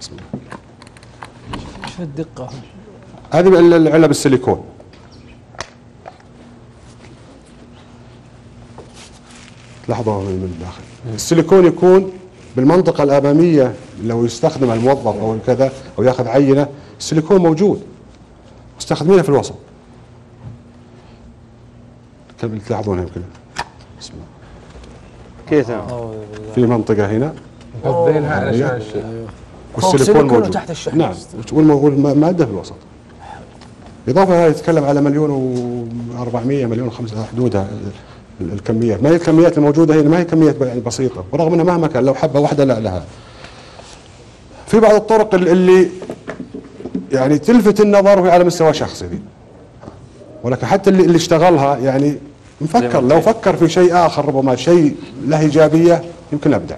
بسم الله شو الدقة هذه العلب السيليكون. لاحظوا من الداخل. السيليكون يكون بالمنطقة الأمامية لو يستخدم الموظف أو كذا أو يأخذ عينة السيليكون موجود. مستخدمينه في الوسط كم تلاحظونها يمكن بسم الله. كيف؟ في منطقة هنا. مفضلينها علشان. الشيء والسيليكون سيليكون موجود. وتحت الشحن. نعم. والم- والمادة في الوسط. إضافة هذا يتكلم على مليون و400 مليون وخمسة حدودها ال- الكميات ما هي الكميات الموجودة هنا؟ ما هي كميات يعني بسيطة. ورغم أنها مهما كان لو حبة واحدة لا لها. في بعض الطرق ال- اللي يعني تلفت النظر وهي على مستوى شخصي دي. ولكن حتى اللي, اللي اشتغلها يعني مفكر. لو فكر في شيء آخر ربما شيء له إيجابية يمكن أبدع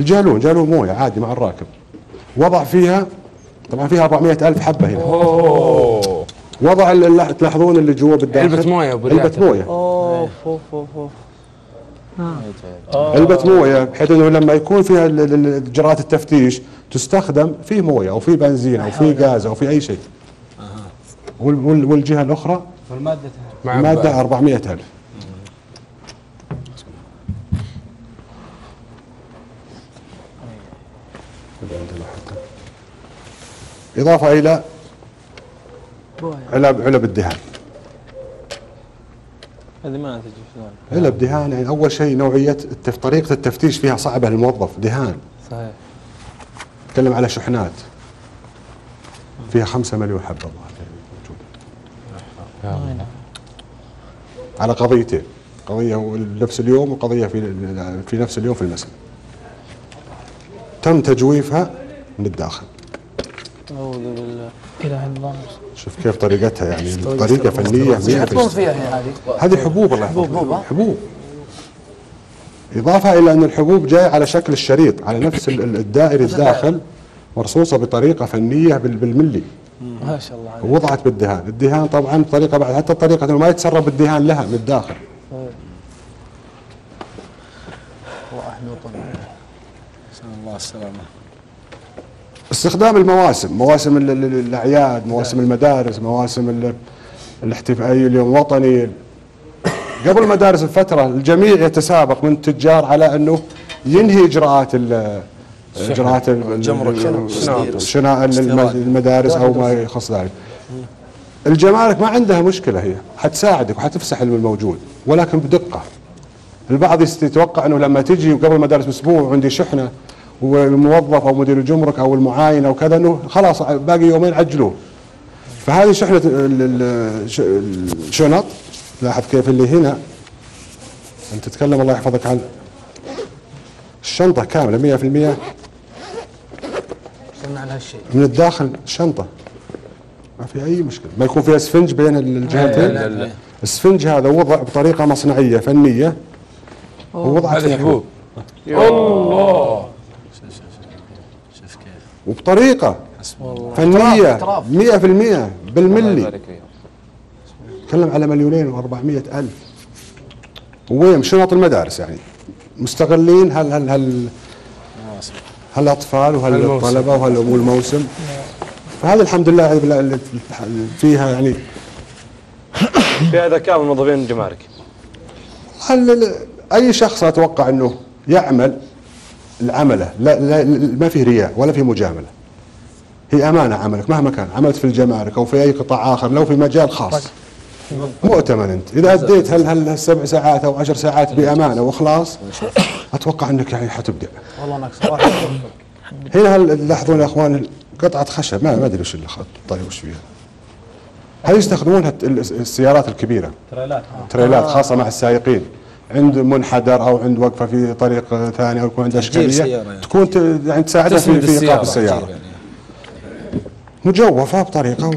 الجالون جالون مويه عادي مع الراكب. وضع فيها طبعا فيها 400 ألف حبة هنا. وضع اللي تلاحظون اللي جوا بالداخل. علبة مويه علبة مويه. اوف علبة مويه بحيث إنه لما يكون فيها اجراءات التفتيش تستخدم في مويه أو في بنزين أو في غاز أو في أي شيء. والجهة الأخرى والماده 400 ألف. إضافة إلى علب علب الدهان. هذه ما تجي علب دهان يعني أول شيء نوعية التف... طريقة التفتيش فيها صعبة للموظف دهان. صحيح. نتكلم على شحنات. فيها خمسة مليون حبة موجودة على قضيتين. قضية نفس اليوم وقضية في في نفس اليوم في المساء تم تجويفها من الداخل. إله إلا الله. شوف كيف طريقتها يعني طريقة فنية إيش يحطون 100% فيها هذه؟ هذه حبوب الله حبوب،. حبوب، إضافة إلى أن الحبوب جاية على شكل الشريط على نفس ال- ال- الدائري الداخل مرصوصة بطريقة فنية بال- بالملي. ما شاء الله عليك. ووضعت بالدهان. الدهان طبعا طريقة بعد حتى طريقة ما يتسرب الدهان لها من الداخل. واحد وطن. نسأل الله السلامة. استخدام المواسم مواسم ال- ال- الأعياد مواسم المدارس مواسم ال- الاحتفالية اليوم الوطني. قبل المدارس بفترة الجميع يتسابق من التجار على أنه ينهي إجراءات ال- إجراءات ال- ال- شناء. شناء. الم- المدارس أو ما يخص ذلك. الجمارك ما عندها مشكلة هي. حتساعدك وحتفسح الموجود ولكن بدقة. البعض يتوقع أنه لما تجي قبل المدارس بأسبوع وعندي شحنة والموظف أو مدير الجمرك أو المعاين أو كذا إنه خلاص باقي يومين عجلوه. فهذه شحنة ال- ال- ش- الشنط. لاحظ كيف اللي هنا. أنت تتكلم الله يحفظك عن الشنطة كاملة 100% قلنا على هالشيء من الداخل شنطة. ما في أي مشكلة. ما يكون فيها أسفنج بين الجهتين؟ لا، لا. الأسفنج هذا وضع بطريقة مصنعية فنية. ووضعت هذه فيها حبوب الله. وبطريقة فنية 100% بالملي. تكلم على مليونين و400 ألف. وين؟ شنط المدارس يعني؟ مستغلين هل هل هل هالأطفال وهل الموسم. الطلبة وهل والموسم. فهذا الحمد لله اللي فيها يعني. فيها ذكاء من موظفين ال- أي شخص أتوقع إنه يعمل العملة. لا, لا ما فيه رياء ولا فيه مجاملة. هي أمانة عملك مهما كان. عملت في الجمارك أو في أي قطاع آخر لو في مجال خاص. مؤتمن أنت. إذا اديت هل هل السبع ساعات أو عشر ساعات بأمانة وإخلاص أتوقع أنك يعني حتبدع. والله أنك صراحة هنا هل تلاحظون يا إخوان قطعة خشب؟ ما ما أدري وش اللي طيب وش فيها. هذه يستخدمونها السيارات الكبيرة؟ تريلات تريلات خاصة مع السائقين. عند منحدر أو عند وقفة في طريق ثاني أو يكون عنده إشكالية يعني. تكون يعني تساعده في في إيقاف السيارة. السياره مجوفة بطريقة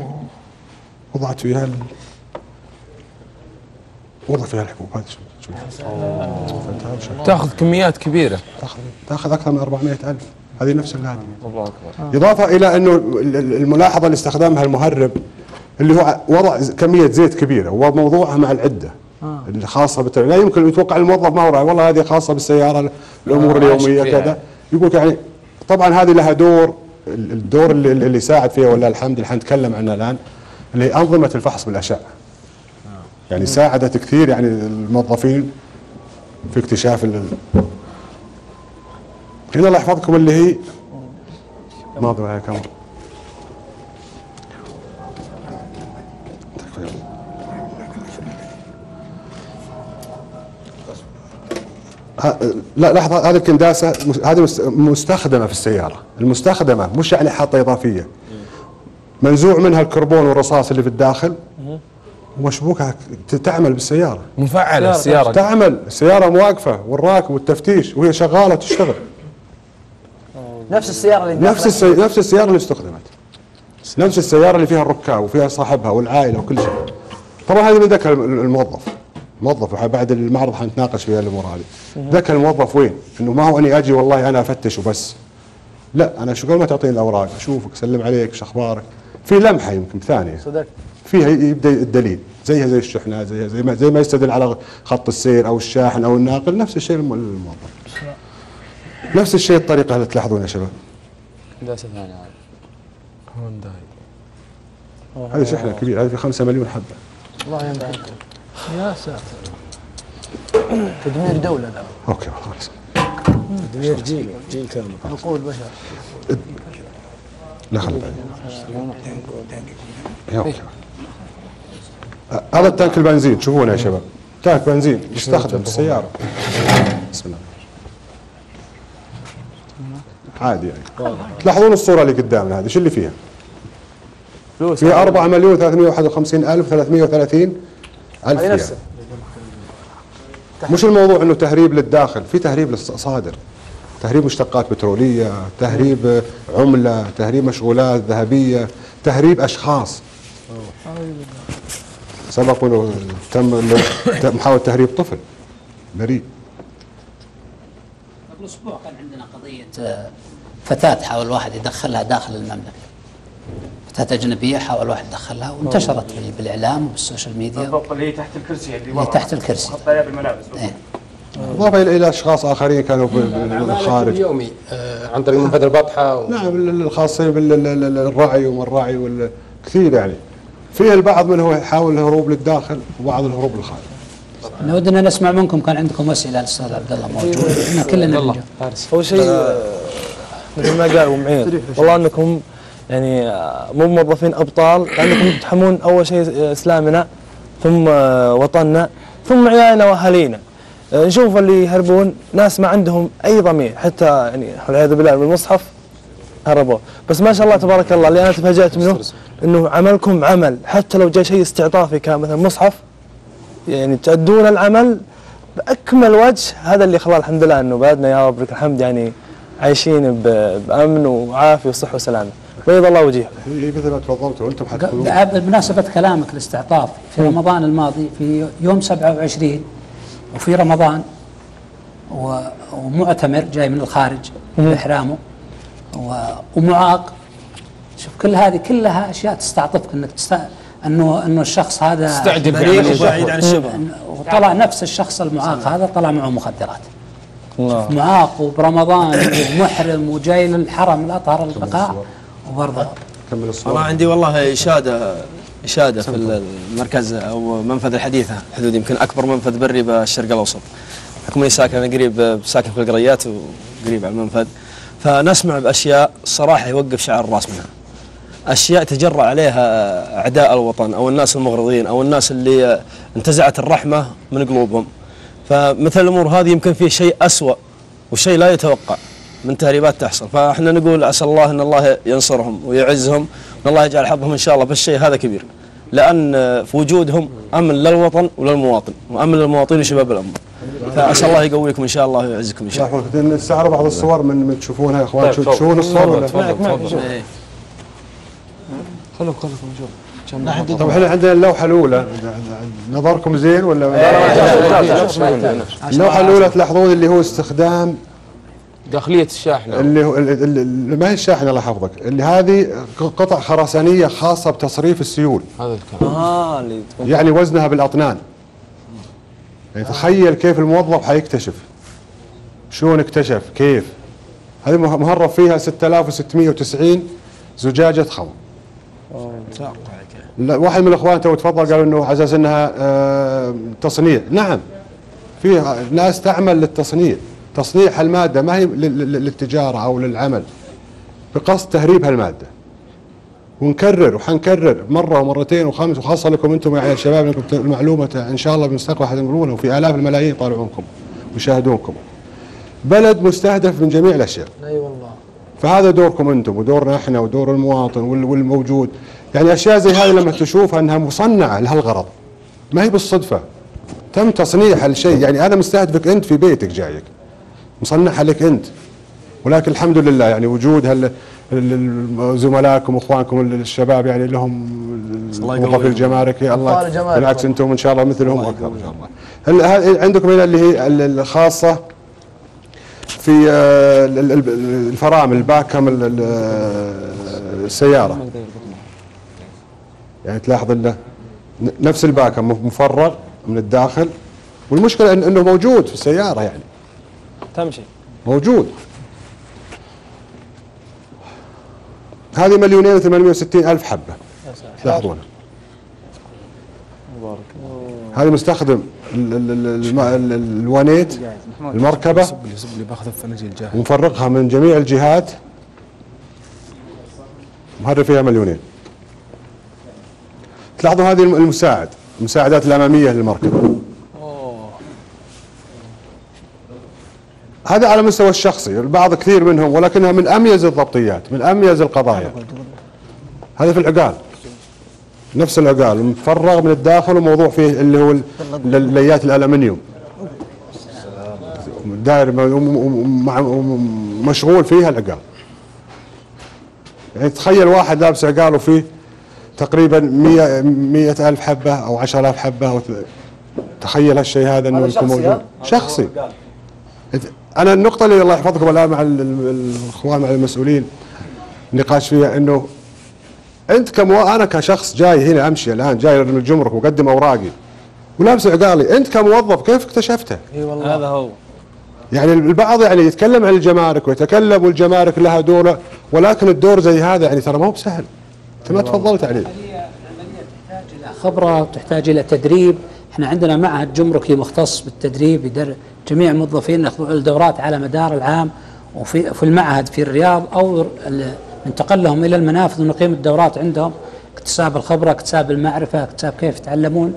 وضعت فيها ال... وضع فيها الحبوب هذه شوف شوف شوفتها وشوف. تاخذ كميات كبيرة تاخذ تاخذ أكثر من 400 ألف هذه نفس هذه الله أكبر إضافة إلى أنه ال- ال- الملاحظة اللي استخدمها المهرب اللي هو وضع كمية زيت كبيرة وموضوعها مع العدة اللي خاصة بالتر... لا يمكن يتوقع الموظف ما هو راعي والله هذه خاصة بالسيارة الأمور اليومية فيها. كذا. يقول لك يعني طبعا هذه لها دور ال- الدور اللي, اللي يساعد فيها ولا الحمد اللي حنتكلم عنه الآن اللي هي أنظمة الفحص بالأشعة. يعني ساعدت كثير يعني الموظفين في اكتشاف ال. هنا الله يحفظكم اللي هي ما ادري عليها كاميرا لا لحظة هذه الكنداسة هذه مس- مستخدمة في السيارة. المستخدمة مش يعني حاطة إضافية. منزوع منها الكربون والرصاص اللي في الداخل. ومشبوكه ت- تعمل بالسيارة. مفعلة السيارة. تعمل. السيارة مواقفة والراكب والتفتيش وهي شغالة تشتغل. نفس السيارة اللي نفس السي... نفس السيارة اللي استخدمت. نفس السيارة اللي فيها الركاب وفيها صاحبها والعائلة وكل شيء. طبعا هذه من ذكر الم- الموظف. موظف. بعد المعرض حنتناقش فيها الأمور هذه. ذكر الموظف وين؟ إنه ما هو أني أجي والله أنا أفتش وبس. لا أنا شغل ما تعطيني الأوراق؟ أشوفك اسلم عليك شو أخبارك؟ في لمحة يمكن ثانية. صدق. فيها يبدأ الدليل. زيها زي الشحنات زيها زي ما زي ما يستدل على خط السير أو الشاحن أو الناقل. نفس الشيء الموظف. نفس الشيء الطريقة اللي تلاحظونها يا شباب. هندسه ثانية هونداي هذه شحنة كبيرة هذه في 5 مليون حبة. الله يمدحك يا ساتر. تدمير دولة ذا okay خلاص. تدمير جيل. جيل كامل. عقول بشر. لا خلي بالك. يا okay ه- هذا ال tank البنزين تشوفونه يا شباب. تانك بنزين يستخدم بالسياره بسم الله. عادي يعني. تلاحظون الصورة اللي قدامنا هذه؟ شو اللي فيها؟ فلوس. فيها 4 مليون 351 ألف 330 ريال. نفسها مش الموضوع إنه تهريب للداخل في تهريب للصادر. تهريب مشتقات بترولية تهريب عملة تهريب مشغولات ذهبية تهريب أشخاص. سبق إنه تم تم محاولة تهريب طفل بريء. قبل أسبوع كان عندنا قضية آه، فتاة حاول واحد يدخلها داخل المملكة. فتاة أجنبية حاول واحد يدخلها وانتشرت بال- بالإعلام وبالسوشيال ميديا. بالضبط اللي هي تحت الكرسي اللي اللي تحت الكرسي. خطايا بالملابس. إيه. اضافه إلى إلى أشخاص آخرين كانوا بال- بالخارج يومي آه، عن طريق منفذ البطحة و... نعم ال- الخاصين بالرعي وما الرعي وال- كثير يعني. فيه البعض منهم يحاول الهروب للداخل وبعض الهروب للخارج. نودنا نسمع منكم كان عندكم أسئلة الأستاذ عبد الله موجود. إحنا كلنا الله. بنجاوب. فارس أول شيء آه، مثل ما قال أبو معين والله أنكم يعني آه، مو موظفين أبطال لأنكم تحمون أول شيء آه، إسلامنا ثم آه، وطننا ثم عيالنا وأهالينا. نشوف اللي يهربون ناس ما عندهم أي ضمير حتى يعني والعياذ بالله بالمصحف هربوا. بس ما شاء الله تبارك الله اللي أنا تفاجأت منه إنه عملكم عمل. حتى لو جاء شيء استعطافي كمثلا مصحف يعني تأدون العمل بأكمل وجه هذا اللي خلاه الحمد لله أنه بلدنا يا رب لك الحمد يعني عايشين ب- بأمن وعافية وصحة وسلامة. بيض الله وجيهكم هي مثل ما تفضلتوا أنتم حتكونوا ب- بمناسبة كلامك الاستعطاف في رمضان الماضي في يوم 27 وفي رمضان ومعتمر جاي من الخارج بإحرامه و- ومعاق. شوف كل هذه كلها أشياء تستعطفك أنك تست... أنه أنه الشخص هذا عملية بعيد عن الشبهه وطلع نفس الشخص المعاق هذا طلع معه مخدرات. الله. معاق وبرمضان ومحرم وجاي للحرم الأطهر البقاع وبرضه. كمل الصور والله عندي والله إشادة إشادة في المركز أو منفذ الحديثة. حدود يمكن أكبر منفذ بري بالشرق الأوسط. بحكم اني ساكن أنا قريب ساكن في القريات وقريب على المنفذ. فنسمع بأشياء الصراحه يوقف شعر الرأس منها. أشياء تجرأ عليها أعداء الوطن أو الناس المغرضين أو الناس اللي انتزعت الرحمة من قلوبهم. فمثل الأمور هذه يمكن فيه شيء أسوأ وشيء لا يتوقع. من تهريبات تحصل فاحنا نقول اسال الله ان الله ينصرهم ويعزهم وان الله يجعل حظهم ان شاء الله بالشيء هذا كبير لأن في وجودهم امن للوطن وللمواطن وامن للمواطنين وشباب الامه فاسال الله يقويكم ان شاء الله ويعزكم ان شاء الله نستعرض بعض الصور من من تشوفونها يا اخوان طيب،. تشوفون الصور ولا تفضل تفضل إيه. خلوك خلوك نشوف طب إحنا عندنا اللوحة الأولى نظركم زين ولا اللوحة الأولى تلاحظون اللي هو استخدام داخلية الشاحنة. اللي هو ال- ال- ال- ما هي الشاحنة الله يحفظك. اللي هذه قطع خرسانية خاصة بتصريف السيول. هذا الكلام. آه اللي يعني وزنها بالأطنان. يعني تخيل كيف الموظف حيكتشف. شلون اكتشف؟ كيف؟ هذه مه- مهرب فيها 6690 زجاجة خمر لا واحد من الإخوان تو تفضل قال إنه على أساس إنها آه، تصنيع. نعم. في ناس تعمل للتصنيع. تصنيع الماده ما هي لل- لل- للتجارة أو للعمل بقصد تهريب هالمادة. ونكرر وحنكرر مرة ومرتين وخمس وخاصة لكم أنتم يعني الشباب انكم ت- المعلومة إن شاء الله بالمستقبل حتنقلونها وفي آلاف الملايين يطالعونكم ويشاهدونكم. بلد مستهدف من جميع الأشياء. أي والله. فهذا دوركم أنتم ودورنا إحنا ودور المواطن وال- والموجود. يعني أشياء زي هذه لما تشوفها أنها مصنعة لهالغرض ما هي بالصدفة. تم تصنيع هالشيء. يعني أنا مستهدفك أنت في بيتك جايك. مصنعها لك أنت. ولكن الحمد لله يعني وجود هال ال- ال- زملائكم وإخوانكم الشباب يعني لهم يقويهم. الجمارك. يا الله بالعكس. أنتم إن شاء الله مثلهم. أكثر إن شاء الله. هل عندكم هنا اللي هي ال- الخاصة في آه، ال- ال- الفرامل الباكم ال- ال- السيارة؟ يعني تلاحظ إنه نفس الباكم مفرغ من الداخل والمشكلة إن- إنه موجود في السيارة يعني. تمشي. موجود. هذه مليونين وثمانمائة وستين ألف حبة. تلاحظونها هذه مستخدم ال- ال- ال- الم- ال- ال- الوانيت جاهز. ومفرقها من جميع الجهات. مهرب فيها مليونين. تلاحظوا هذه الم- المساعد المساعدات الأمامية للمركبة. هذا على مستوى الشخصي البعض كثير منهم ولكنها من أميز الضبطيات من أميز القضايا. هذا في العقال. نفس العقال مفرغ من الداخل وموضوع فيه اللي هو ال- ال- ليات الألمنيوم داير مشغول فيها العقال. يعني تخيل واحد لابس عقال وفيه تقريبا مية, مية ألف حبة أو عشر ألف حبة أو ت- تخيل هالشيء هذا أنه يكون موجود. شخصي. أنا النقطة اللي الله يحفظكم الآن مع ال- ال- الإخوان مع المسؤولين نقاش فيها أنه أنت كمو أنا كشخص جاي هنا أمشي الآن جاي من الجمرك وقدم أوراقي ولابس عقالي أنت كموظف كيف اكتشفته؟ إي والله. هذا هو. يعني البعض يعني يتكلم عن الجمارك ويتكلم والجمارك لها دور ولكن الدور زي هذا يعني ترى ما هو بسهل. أنت ما تفضلت عليه. خبرة وتحتاج إلى تدريب. إحنا عندنا معهد جمركي مختص بالتدريب يدرب جميع الموظفين يخضعون لدورات على مدار العام وفي في المعهد في الرياض أو ال- ننتقل لهم إلى المنافذ ونقيم الدورات عندهم اكتساب الخبرة اكتساب المعرفة اكتساب كيف يتعلمون.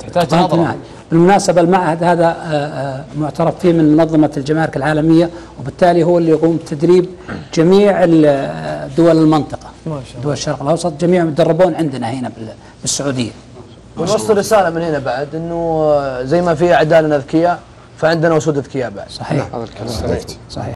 تحتاج نظرة. بالمناسبة المعهد هذا آه، آه، معترف فيه من منظمة الجمارك العالمية وبالتالي هو اللي يقوم بتدريب جميع ال- آه، دول المنطقة ما شاء دول الشرق الأوسط. جميعهم يتدربون عندنا هنا بال- بالسعودية. ونوصل رسالة من هنا بعد إنه آه، زي ما في اعدالنا أذكياء فعندنا اسود أذكياء بعد. صحيح. هذا الكلام. صحيح.